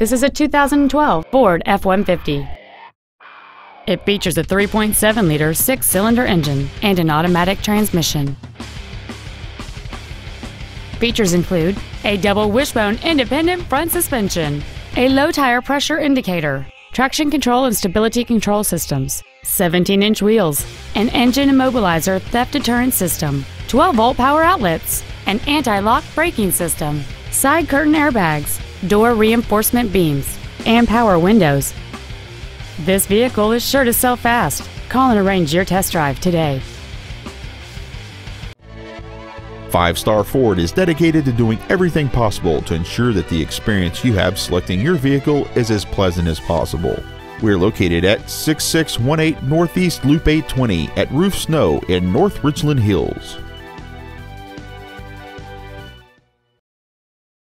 This is a 2012 Ford F-150. It features a 3.7-liter six-cylinder engine and an automatic transmission. Features include a double wishbone independent front suspension, a low tire pressure indicator, traction control and stability control systems, 17-inch wheels, an engine immobilizer theft deterrent system, 12-volt power outlets, an anti-lock braking system, side curtain airbags, door reinforcement beams, and power windows. This vehicle is sure to sell fast. Call and arrange your test drive today. Five Star Ford is dedicated to doing everything possible to ensure that the experience you have selecting your vehicle is as pleasant as possible. We're located at 6618 Northeast Loop 820 at Rufe Snow in North Richland Hills.